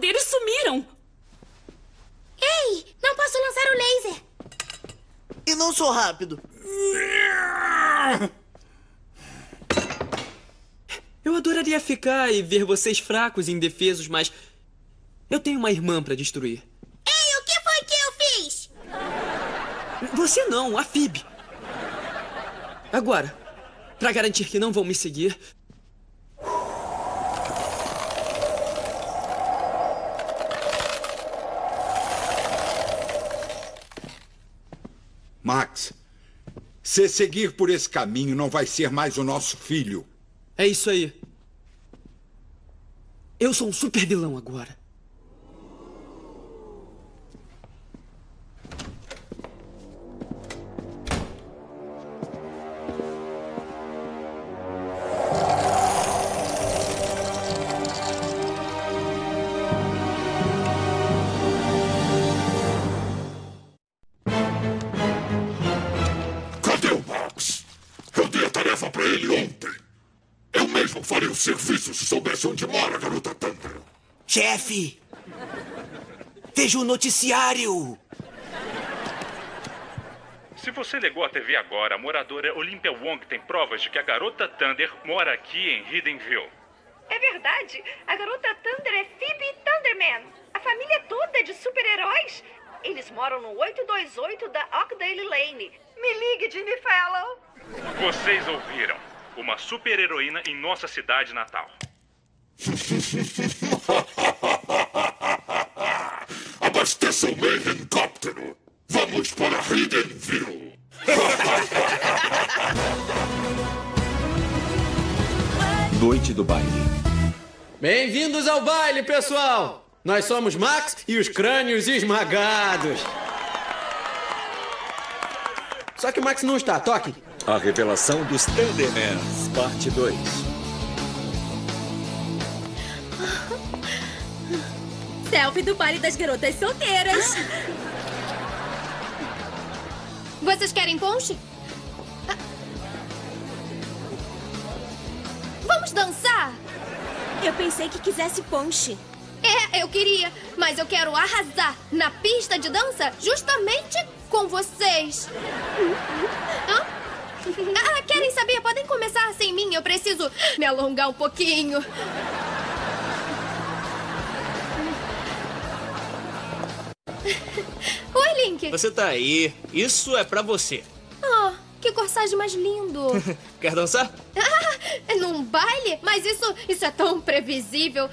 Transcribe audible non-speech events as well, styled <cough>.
poderes sumiram. Ei, não posso lançar o laser. E não sou rápido. Eu adoraria ficar e ver vocês fracos e indefesos, mas. Eu tenho uma irmã para destruir. Ei, o que foi que eu fiz? Você não, a Phoebe. Agora, para garantir que não vão me seguir. Max, se seguir por esse caminho, não vai ser mais o nosso filho. É isso aí. Eu sou um super vilão agora. Dei a tarefa pra ele ontem. Eu mesmo faria o serviço se soubesse onde mora a garota Thunder. Chefe! Veja o noticiário! Se você ligou a TV agora, a moradora Olympia Wong tem provas de que a garota Thunder mora aqui em Hiddenville. É verdade. A garota Thunder é Phoebe Thunderman. A família toda é de super-heróis. Eles moram no 828 da Oakdale Lane. Me ligue, Jimmy Fallon. Vocês ouviram? Uma super-heroína em nossa cidade natal. <laughs> Abasteça o meu helicóptero. Vamos para Hiddenville. <laughs> Noite do baile. Bem-vindos ao baile, pessoal! Nós somos Max e os crânios esmagados. Só que o Max não está, toque. A revelação dos Thundermans, parte 2. Selfie do baile das garotas solteiras. Vocês querem ponche? Vamos dançar? Eu pensei que quisesse ponche. É, eu queria, mas eu quero arrasar na pista de dança justamente com vocês. Ah, querem saber? Podem começar sem mim. Eu preciso me alongar um pouquinho. Oi, Link. Você tá aí. Isso é pra você. Oh, que corsagem mais lindo. <laughs> Quer dançar? Ah, num baile? Mas isso, isso é tão previsível.